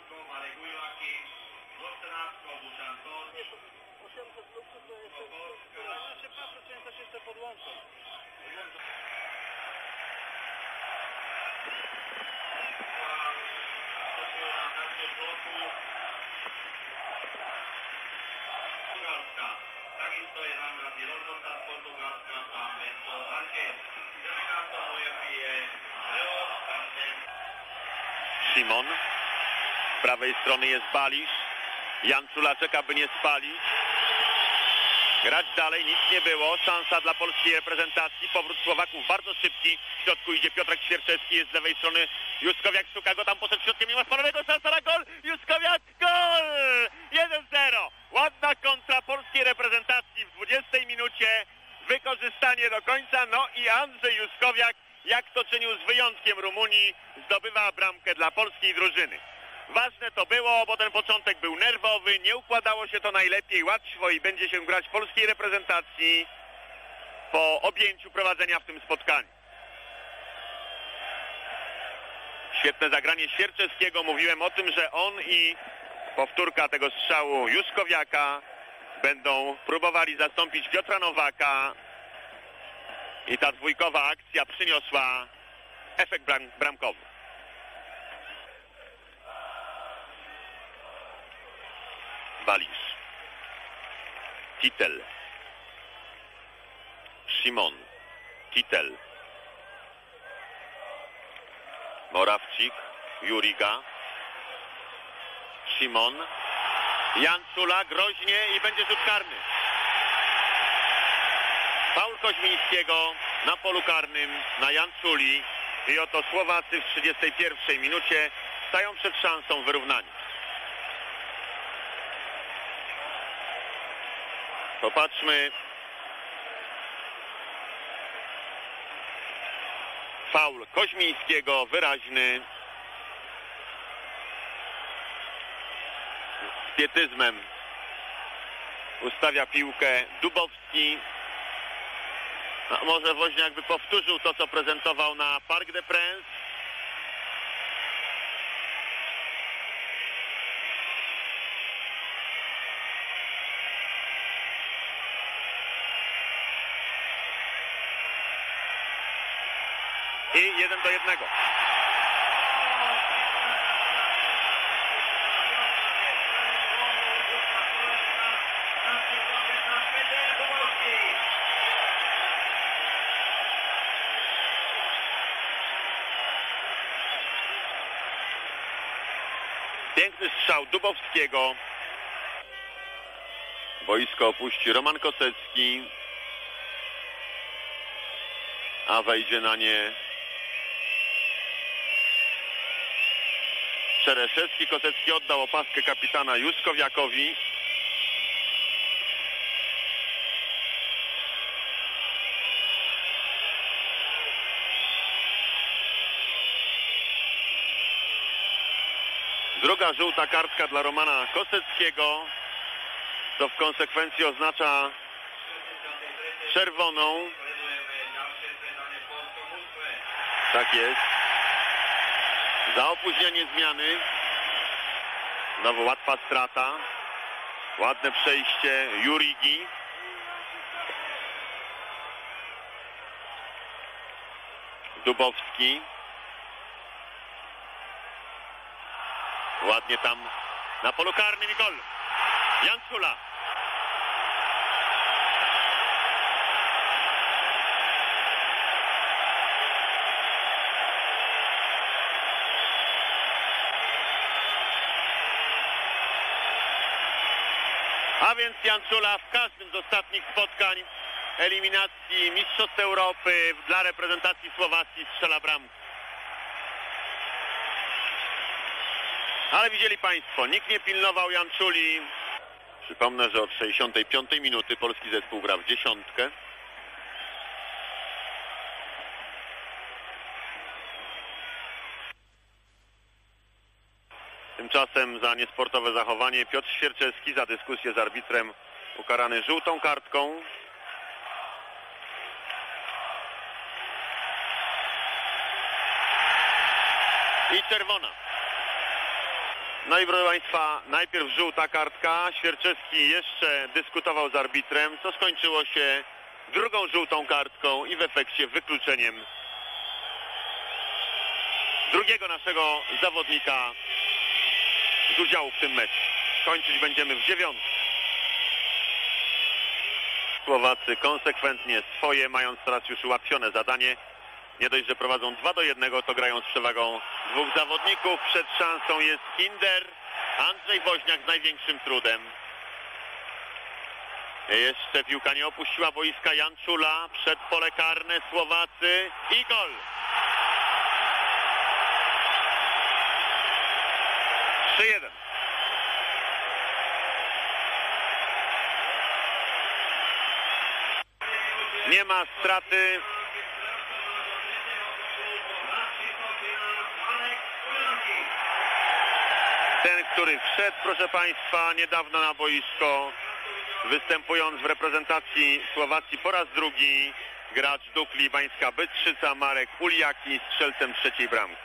Bramko, Marek Ujlaki, Gosztenacko, Buszantor, 800 luksów to jeszcze... Pogorska, Ja się patrzę, czy coś jeszcze podłączą. Simon. Z prawej strony jest Balisz. Jancula czeka, by nie spalić. Grać dalej, nic nie było. Szansa dla polskiej reprezentacji. Powrót Słowaków bardzo szybki. W środku idzie Piotrek Świerczewski, jest z lewej strony. Juskowiak szuka go, tam poszedł środkiem, nie ma spalonego, szansa na gol! Juskowiak, gol! 1-0. Ładna kontra polskiej reprezentacji w 20 minucie. Wykorzystanie do końca. No i Andrzej Juskowiak, jak to czynił z wyjątkiem Rumunii, zdobywa bramkę dla polskiej drużyny. Ważne to było, bo ten początek był nerwowy, nie układało się to najlepiej, łatwo i będzie się grać polskiej reprezentacji po objęciu prowadzenia w tym spotkaniu. Świetne zagranie Świerczewskiego. Mówiłem o tym, że on i powtórka tego strzału Juskowiaka będą próbowali zastąpić Piotra Nowaka. I ta dwójkowa akcja przyniosła efekt bram bramkowy. Walisz. Titel. Szymon. Titel. Morawcik. Juriga. Szymon. Jancula groźnie i będzie rzut karny. Paul Koźmińskiego na polu karnym na Janculi i oto Słowacy w 31 minucie stają przed szansą wyrównania. Popatrzmy. Faul Koźmińskiego wyraźny. Z pietyzmem ustawia piłkę Dubowski. A może Woźniak by powtórzył to, co prezentował na Parc des Princes. I jeden do jednego. Piękny strzał Dubowskiego. Boisko opuści Roman Kosecki. A wejdzie na nie Czereszewski. Kosecki oddał opaskę kapitana Juskowiakowi. Druga żółta kartka dla Romana Koseckiego, co w konsekwencji oznacza czerwoną. Tak jest. Za opóźnienie zmiany. Znowu łatwa strata. Ładne przejście Jurigi. Dubowski. Ładnie tam na polu karnym i gol. Jancula. A więc Jancula w każdym z ostatnich spotkań eliminacji Mistrzostw Europy dla reprezentacji Słowacji strzela bramkę. Ale widzieli Państwo, nikt nie pilnował Janczuli. Przypomnę, że od 65 minuty polski zespół gra w dziesiątkę. Tymczasem za niesportowe zachowanie Piotr Świerczewski za dyskusję z arbitrem ukarany żółtą kartką. I czerwona. No i proszę Państwa, najpierw żółta kartka. Świerczewski jeszcze dyskutował z arbitrem, co skończyło się drugą żółtą kartką i w efekcie wykluczeniem drugiego naszego zawodnika udziału w tym meczu. Kończyć będziemy w dziewiątym. Słowacy konsekwentnie swoje, mając teraz już ułatwione zadanie. Nie dość, że prowadzą 2 do 1, to grają z przewagą dwóch zawodników. Przed szansą jest Kinder, Andrzej Woźniak z największym trudem. Jeszcze piłka nie opuściła boiska Janczula. Przed pole karne Słowacy i gol. 3-1. Nie ma straty. Ten, który wszedł, proszę Państwa, niedawno na boisko, występując w reprezentacji Słowacji po raz drugi, gracz Dukli Bańska Bystrzyca, Marek Uliaki, strzelcem trzeciej bramki.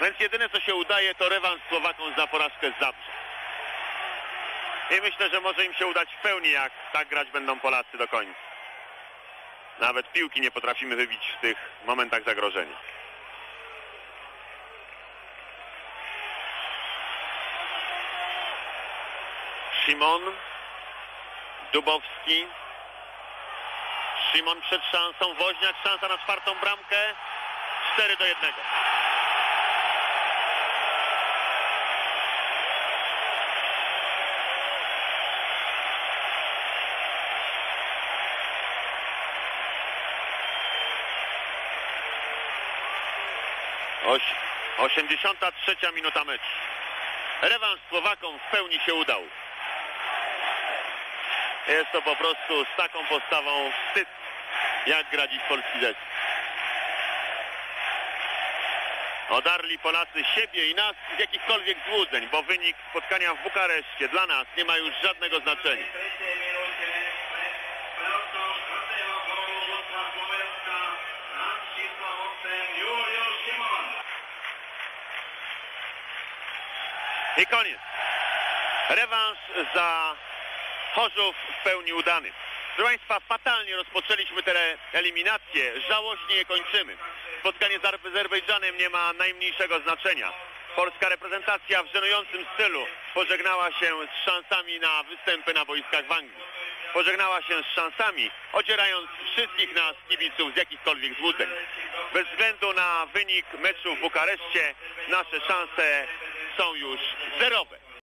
Więc jedyne, co się udaje, to rewanż Słowakom za porażkę z Zabrze. I myślę, że może im się udać w pełni, jak tak grać będą Polacy do końca. Nawet piłki nie potrafimy wybić w tych momentach zagrożenia. Szymon, Dubowski. Szymon przed szansą, Woźniak, szansa na czwartą bramkę. 4 do 1. Oś, 83 minuta meczu. Rewanż Słowakom w pełni się udał. Jest to po prostu z taką postawą wstyd, jak gra dziś polski zespół. Odarli Polacy siebie i nas z jakichkolwiek złudzeń, bo wynik spotkania w Bukareszcie dla nas nie ma już żadnego znaczenia. I koniec. Rewanż za Chorzów w pełni udany. Proszę Państwa, fatalnie rozpoczęliśmy te eliminacje, żałośnie je kończymy. Spotkanie z Azerbejdżanem nie ma najmniejszego znaczenia. Polska reprezentacja w żenującym stylu pożegnała się z szansami na występy na boiskach w Anglii. Pożegnała się z szansami, ocierając wszystkich nas kibiców z jakichkolwiek złudzeń. Bez względu na wynik meczu w Bukareszcie nasze szanse são os Zarov